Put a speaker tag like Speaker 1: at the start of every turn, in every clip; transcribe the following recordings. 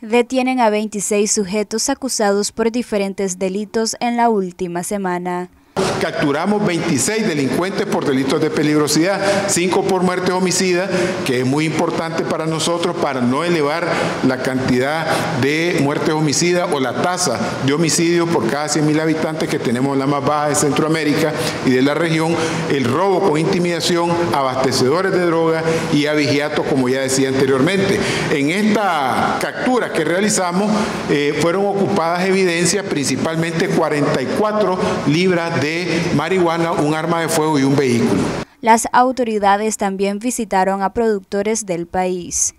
Speaker 1: Detienen a 26 sujetos acusados por diferentes delitos en la última semana.
Speaker 2: Capturamos 26 delincuentes por delitos de peligrosidad, 5 por muerte homicida, que es muy importante para nosotros para no elevar la cantidad de muertes homicidas o la tasa de homicidios por cada 100 mil habitantes que tenemos la más baja de Centroamérica y de la región, el robo con intimidación, abastecedores de droga y avigiato, como ya decía anteriormente. En esta captura que realizamos eh, fueron ocupadas evidencias, principalmente 44 libras de marihuana, un arma de fuego y un vehículo.
Speaker 1: Las autoridades también visitaron a productores del país.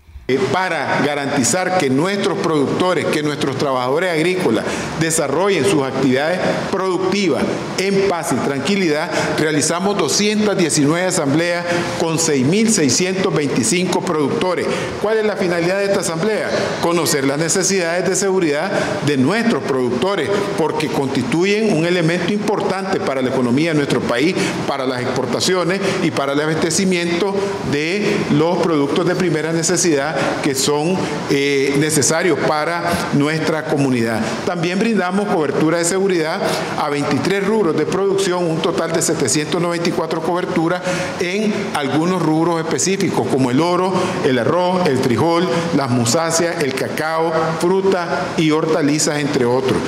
Speaker 2: Para garantizar que nuestros productores, que nuestros trabajadores agrícolas desarrollen sus actividades productivas en paz y tranquilidad, realizamos 219 asambleas con 6.625 productores. ¿Cuál es la finalidad de esta asamblea? Conocer las necesidades de seguridad de nuestros productores, porque constituyen un elemento importante para la economía de nuestro país, para las exportaciones y para el abastecimiento de los productos de primera necesidad que son eh, necesarios para nuestra comunidad. También brindamos cobertura de seguridad a 23 rubros de producción, un total de 794 coberturas en algunos rubros específicos como el oro, el arroz, el frijol, las musáceas, el cacao, fruta y hortalizas, entre otros.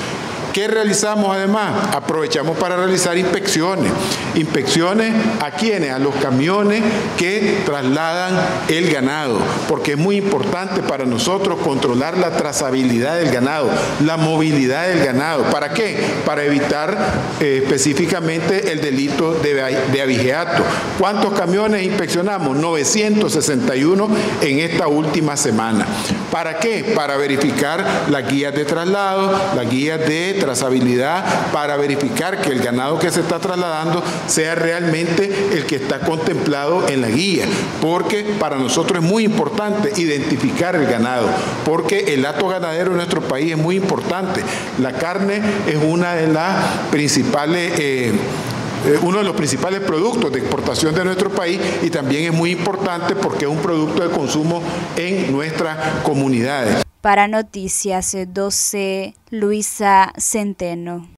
Speaker 2: ¿Qué realizamos además? Aprovechamos para realizar inspecciones. Inspecciones a quienes, a los camiones que trasladan el ganado, porque es muy importante para nosotros controlar la trazabilidad del ganado, la movilidad del ganado. ¿Para qué? Para evitar eh, específicamente el delito de, de abigeato. ¿Cuántos camiones inspeccionamos? 961 en esta última semana. ¿Para qué? Para verificar las guías de traslado, las guías de trazabilidad para verificar que el ganado que se está trasladando sea realmente el que está contemplado en la guía, porque para nosotros es muy importante identificar el ganado, porque el acto ganadero en nuestro país es muy importante. La carne es una de las principales... Eh, eh, uno de los principales productos de exportación de nuestro país y también es muy importante porque es un producto de consumo en nuestras comunidades.
Speaker 1: Para Noticias 12, Luisa Centeno.